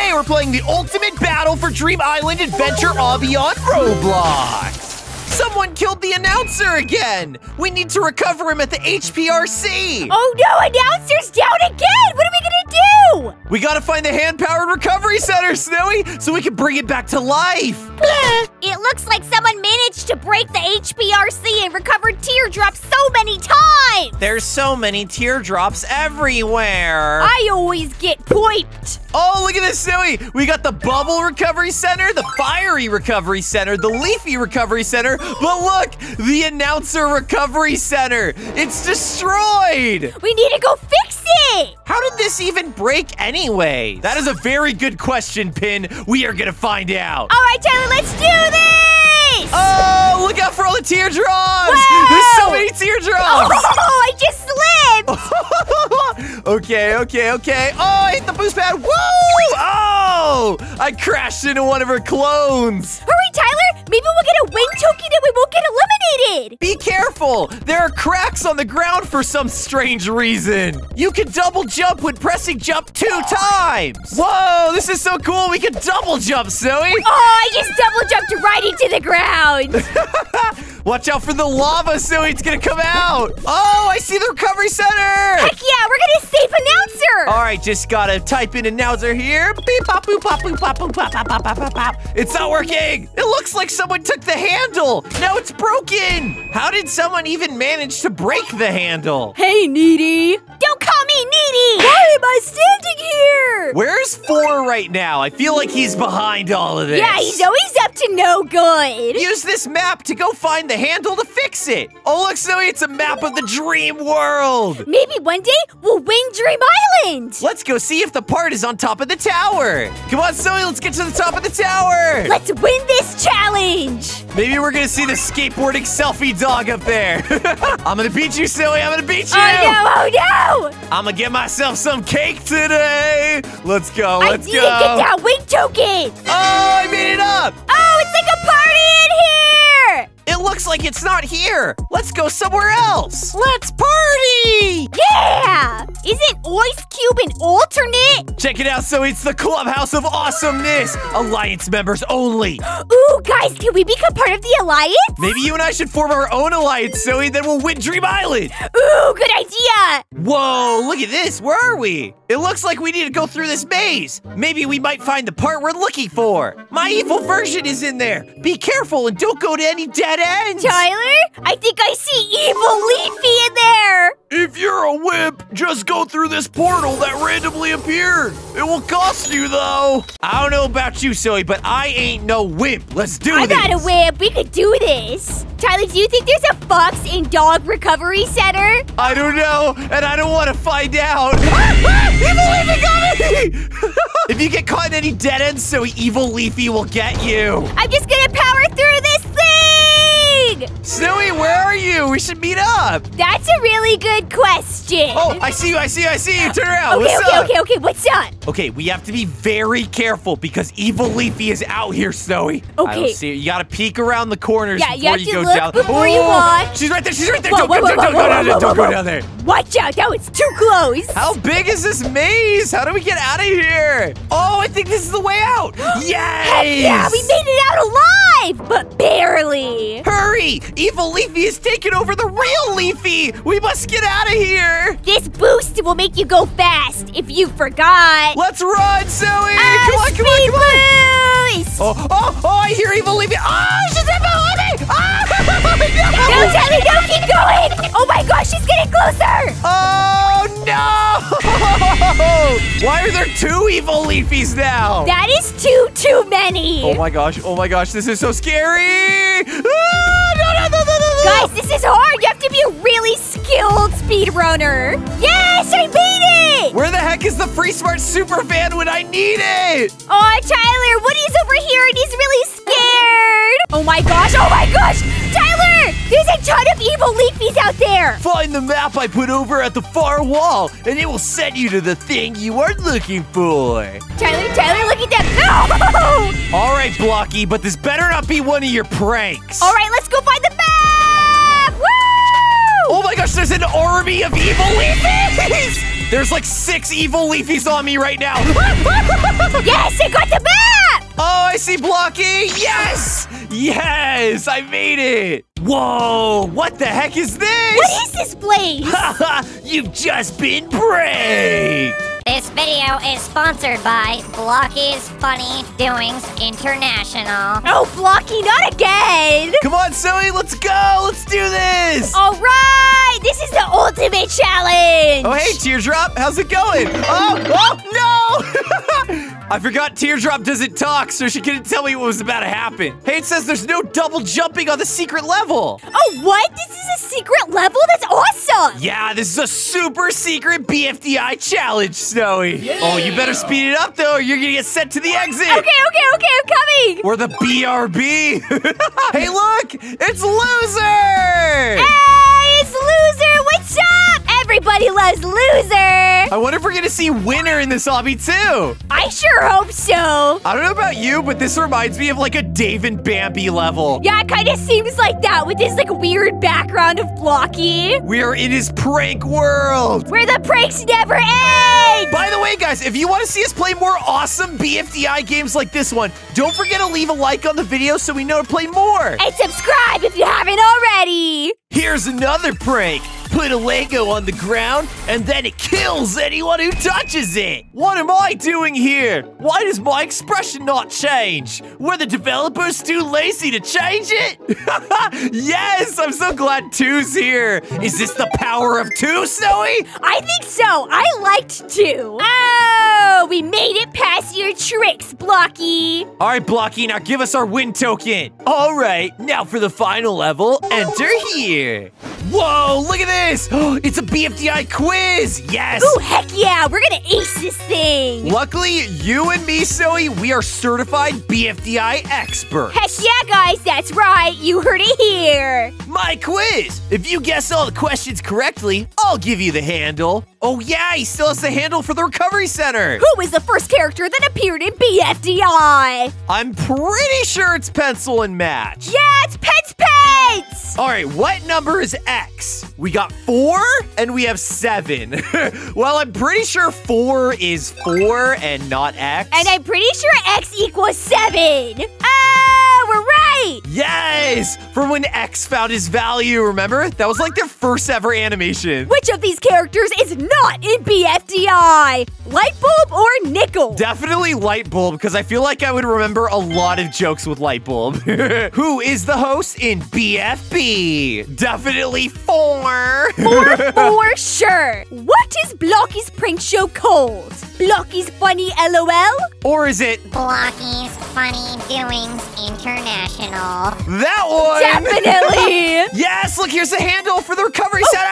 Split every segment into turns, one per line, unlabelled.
Today we're playing the ultimate battle for Dream Island Adventure Obby on Roblox. Someone killed the announcer again. We need to recover him at the HPRC.
Oh no, announcer's down again! What are we gonna do?
We gotta find the hand-powered recovery center, Snowi, so we can bring it back to life.
It looks like someone managed to break the HPRC and recovered teardrops so many times!
There's so many teardrops everywhere.
I always get poiped!
Oh, look at this, Snowi! We got the Bubble Recovery Center, the Fiery Recovery Center, the Leafy Recovery Center, but look! The Announcer Recovery Center! It's destroyed!
We need to go fix it!
How did this even break anyway? That is a very good question, Pin. We are gonna find out.
Alright, Tyler, let's do this!
Oh, look out for all the teardrops!
Whoa!
There's so many teardrops!
Oh, I just slipped!
okay, okay, okay. Oh, I hit the boost pad. Woo! Oh! I crashed into one of her clones.
Hurry, Tyler! Maybe we'll get a win token and we won't get eliminated!
Be careful! There are cracks on the ground for some strange reason. You can double jump when pressing jump two times. Whoa, this is so cool. We can double jump, Zoe.
Oh, I just double jumped right into the ground!
Watch out for the lava, Zoe. It's gonna come out. Oh, I see the recovery center.
Heck yeah, we're gonna save announcer!
All right, just gotta type in announcer here. Beep, pop, boop, pop, boop, pop, boop, pop, pop, pop, pop, pop, pop. It's not working. It looks like someone took the handle. Now it's broken. How did someone even manage to break the handle?
Hey, Needy! Don't call me Needy! Why am I standing here?
Where's four right now? I feel like he's behind all of this.
Yeah, he's always up to no good.
Use this map to go find the handle to fix it. Oh, look, Zoe, it's a map of the dream world.
Maybe one day we'll win Dream Island.
Let's go see if the part is on top of the tower. Come on, Zoe, let's get to the top of the tower.
Let's win this challenge.
Maybe we're gonna see the skateboarding selfie dog up there. I'm gonna beat you, Zoe. I'm gonna beat oh, you.
Oh no! Oh no!
I'm gonna get myself some cake today. Let's go. Let's
I need
go.
to get that win token.
Oh, I made it up.
Oh, it's like a party in here.
It looks like it's not here. Let's go somewhere else. Let's party.
Yeah! Isn't Ice Cube an alternate?
Check it out, so it's the Clubhouse of Awesomeness. Alliance members only.
Ooh, guys, can we become part of the alliance?
Maybe you and I should form our own alliance, Zoe, then we'll win Dream Island.
Ooh, good idea.
Whoa, look at this. Where are we? It looks like we need to go through this maze. Maybe we might find the part we're looking for. My evil version is in there. Be careful and don't go to any dead ends.
Tyler, I think I see evil Leafy in there.
If you're a wimp, just go through this portal that randomly appeared. It will cost you, though. I don't know about you, Zoe, but I ain't no wimp. Let's do
I'm
this.
not a whip. We could do this. Tyler, do you think there's a fox and dog recovery center?
I don't know, and I don't want to find out. evil Leafy got me! if you get caught in any dead ends, so Evil Leafy will get you.
I'm just gonna power through this thing!
Snowi, where are you? We should meet up.
That's a really good question.
Oh, I see you, I see you, I see you. Turn around.
okay,
What's
okay,
up?
okay, okay. What's up?
Okay, we have to be very careful because Evil Leafy is out here, Snowi. I
Okay.
don't see her. You gotta peek around the corners
Yeah,
before
have
you, go
look
down.
before you
Oh,
walk.
She's right there. She's right there.
Whoa,
don't
whoa,
go,
whoa,
don't,
whoa,
go down
whoa,
there. Don't
whoa,
go down there.
Watch out! That was too close.
How big is this maze? How do we get out of here? Oh, I think this is the way out. Yes!
Heck yeah, we made it out alive, but barely.
Hurry! Evil Leafy is taking over the real Leafy. We must get out of here.
This boost will make you go fast if you forgot.
Let's run, Zoe!
Ah,
come on, come on, come on!
boost!
Oh, oh, oh, I hear Evil Leafy. Oh, she's right behind me! Ah,
No,
no!
Tyler, don't keep going! Oh my gosh, she's getting closer!
Oh, no! Why are there two Evil Leafies now?
That is too, too many!
Oh my gosh, oh my gosh, this is so scary! Ah,
Guys, this is hard! You have to be a really skilled speedrunner! Yes, I made it!
Where the heck is the Free Smart Super Fan when I need it?
Oh, Tyler, Woody's over here and he's really scared! Oh my gosh, oh my gosh! Tyler! There's a ton of evil leafies out there!
Find the map I put over at the far wall, and it will send you to the thing you are looking for.
Tyler, Tyler, look at that! No!
All right, Blocky, but this better not be one of your pranks.
All right, let's go find the
an army of evil leafies! There's like six evil leafies on me right now.
Yes, I got the map!
Oh, I see Blocky. Yes! Yes! I made it! Whoa! What the heck is this?
What is this place?
You've just been pranked!
This video is sponsored by Blocky's Funny Doings International.
oh, Blocky, not again!
Come on, Zoe, let's go! Let's do this!
All right, this is the ultimate challenge.
Oh, hey, Teardrop, how's it going? Oh, oh, no! I forgot Teardrop doesn't talk, so she couldn't tell me what was about to happen. Hey, it says there's no double jumping on the secret level.
Oh, what? This is a secret level? That's awesome.
Yeah, this is a super secret BFDI challenge, Snowi. Yeah. Oh, you better speed it up, though, or you're gonna get sent to the exit.
Okay, okay, okay, I'm coming.
Or the BRB. hey, look, it's Loser.
Hey, it's Loser. What's up? Everybody loves Loser.
I wonder if we're gonna see Winner in this obby, too.
I sure hope so.
I don't know about you, but this reminds me of like a Dave and Bambi level.
Yeah, it kind of seems like that with this like weird background of Blocky.
We are in his prank world.
Where the pranks never end.
By the way, guys, if you want to see us play more awesome BFDI games like this one, don't forget to leave a like on the video so we know to play more.
And subscribe if you haven't already.
Here's another prank. Put a Lego on the ground, and then it kills anyone who touches it. What am I doing here? Why does my expression not change? Were the developers too lazy to change it? yes, I'm so glad two's here. Is this the power of two, Snowi?
I think so. I liked two. Oh, Oh, we made it past your tricks, Blocky.
All right, Blocky, now give us our win token. All right, now for the final level, enter here. Whoa, look at this. It's a BFDI quiz. Yes.
Oh, heck yeah. We're going to ace this thing.
Luckily, you and me, Zoe, we are certified BFDI experts.
Heck yeah, guys. That's right. You heard it here.
My quiz. If you guess all the questions correctly, I'll give you the handle. Oh, yeah, he still has the handle for the recovery center.
Who is the first character that appeared in BFDI?
I'm pretty sure it's pencil and match.
Yeah, it's Pets.
All right, what number is X? We got four and we have seven. well, I'm pretty sure four is four and not X.
And I'm pretty sure X equals seven. Oh, we're right.
Yes! From when X found his value, remember? That was like their first ever animation.
Which of these characters is not in BFDI? Lightbulb or Nickel?
Definitely Lightbulb, because I feel like I would remember a lot of jokes with Lightbulb. Who is the host in BFB? Definitely four.
Four for sure. What is Blocky's prank show called? Blocky's Funny LOL?
or is it
Blocky's Funny Doings International.
that one?
Definitely.
Yes, look, here's the handle for the recovery oh, center.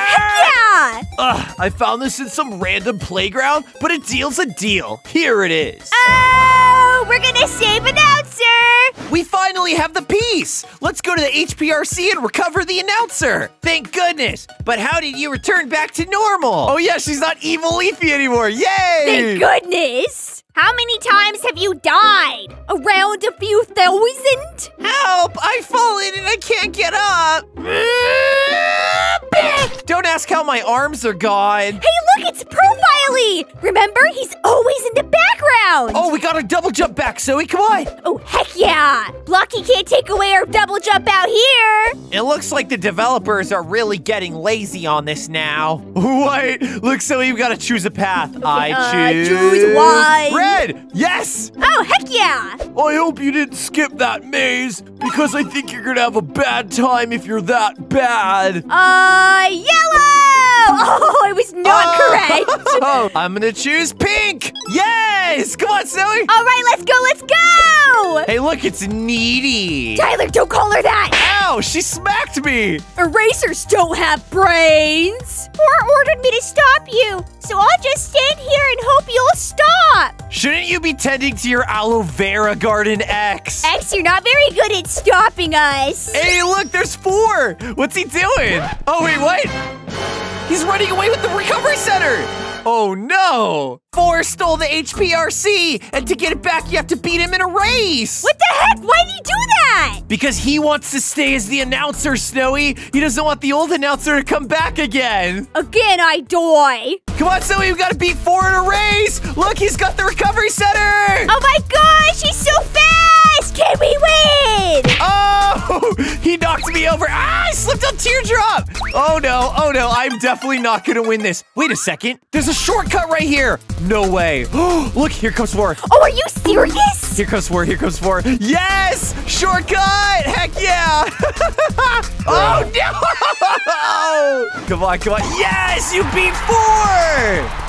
yeah.
Ugh, I found this in some random playground, but it deals a deal. Here it is.
Oh, we're gonna save announcer.
We finally have the piece! Let's go to the HPRC and recover the announcer! Thank goodness! But how did you return back to normal? Oh yeah, she's not evil Leafy anymore! Yay!
Thank goodness. How many times have you died? Around a few thousand?
Help! I've fallen and I can't get up! Don't ask how my arms are gone.
Hey, look, it's Profily! Remember, he's always in the background!
Oh, we got our double jump back, Zoe, come on!
Oh, heck yeah! Blocky can't take away our double jump out here!
It looks like the developers are really getting lazy on this now. Wait, look, Zoe, we gotta choose a path. I
uh,
choose...
choose Y.
Red! Yes!
Oh, heck yeah!
I hope you didn't skip that maze, because I think you're gonna have a bad time if you're that bad.
Uh, yellow! Oh, it was not oh. correct!
Oh, I'm gonna choose pink! Yes! Come on, Zoe!
All right, let's go, let's go!
Hey, look, it's needy.
Tyler, don't call her that!
Ow, she smacked me!
Erasers don't have brains! Or ordered me to stop you, so I'll just stand here and hope you'll stop!
Shouldn't you be tending to your aloe vera garden X?
X, you're not very good at stopping us!
Hey, look, there's four! What's he doing? Oh, wait, what? He's running away with the recovery center! Oh no! Four stole the HPRC, and to get it back, you have to beat him in a race!
What the heck? Why did he do that?
Because he wants to stay as the announcer, Snowi! He doesn't want the old announcer to come back again!
Again, I die.
Come on, Snowi, we gotta beat four in a race! Look, he's got the recovery center!
Oh my gosh, he's so fast! Can we win?
Oh, he knocked me over. Ah, I slipped on teardrop. Oh no, oh no, I'm definitely not gonna win this. Wait a second, there's a shortcut right here. No way. Oh, look, here comes four.
Oh, are you serious?
Here comes four. here comes four. Yes, shortcut, heck yeah. oh no. come on, come on. Yes, you beat four.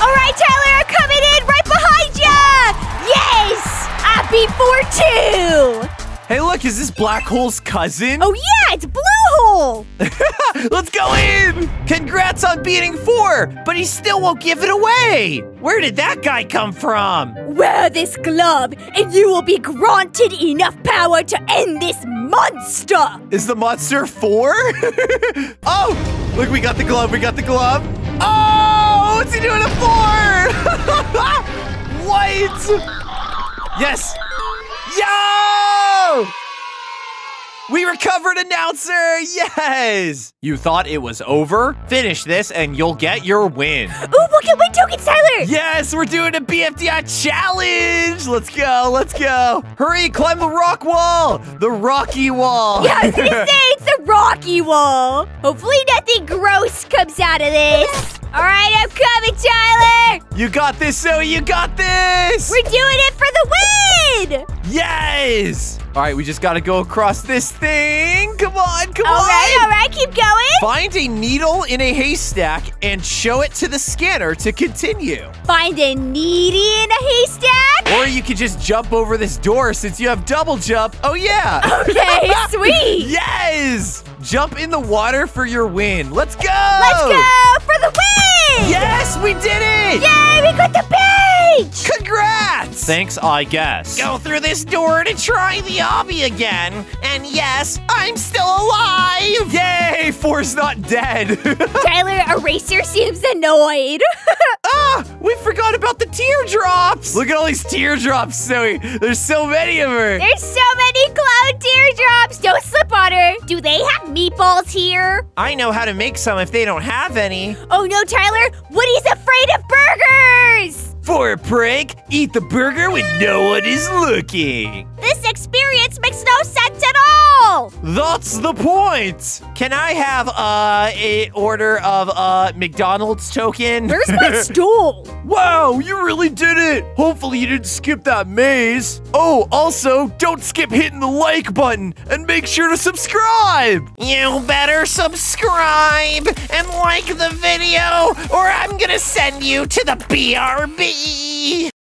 All right, Tyler, I'm coming in right behind you. Yes. Beat four too!
Hey, look, is this Black Hole's cousin?
Oh yeah, it's Blue Hole!
Let's go in! Congrats on beating four, but he still won't give it away! Where did that guy come from?
Wear this glove, and you will be granted enough power to end this monster!
Is the monster four? oh! Look, we got the glove, we got the glove. Oh! What's he doing at four? what? Yes! Yo! We recovered announcer! Yes! You thought it was over? Finish this and you'll get your win.
Ooh, look at Win Token Tyler!
Yes, we're doing a BFDI challenge! Let's go, let's go. Hurry, climb the rock wall! The rocky wall!
Yeah, I was gonna say, it's the Rocky Wall! Hopefully nothing gross comes out of this! Alright, I'm coming, Tyler!
You got this, Zoe, you got this!
We're doing it for the win!
Yes! All right, we just gotta go across this thing. Come on, come
Alright,
on!
alright, alright, keep going!
Find a needle in a haystack and show it to the scanner to continue.
Find a needy in a haystack?
Or you could just jump over this door since you have double jump. Oh, yeah!
Okay, sweet!
Yes! Jump in the water for your win. Let's go!
Let's go for the win!
Yes, we did it!
Yay, we got the page!
Congrats! Thanks, I guess.
Go through this door to try the obby again. And yes, I'm still alive.
Yay! Four's not dead.
Tyler Eraser seems annoyed.
ah! We forgot about the teardrops! Look at all these teardrops, Zoe. There's so many of her.
There's so many cloud teardrops. Don't slip on her. Do they have meatballs here?
I know how to make some if they don't have any.
Oh no, Tyler. Woody's afraid of burgers.
For a prank, eat the burger when no one is looking.
This experience makes no sense at all.
That's the point. Can I have uh, a order of uh McDonald's token?
Where's my stool?
Wow, you really did it! Hopefully you didn't skip that maze. Oh, also, don't skip hitting the like button and make sure to subscribe!
You better subscribe and like the video, or I'm gonna send you to the BRB. Bye!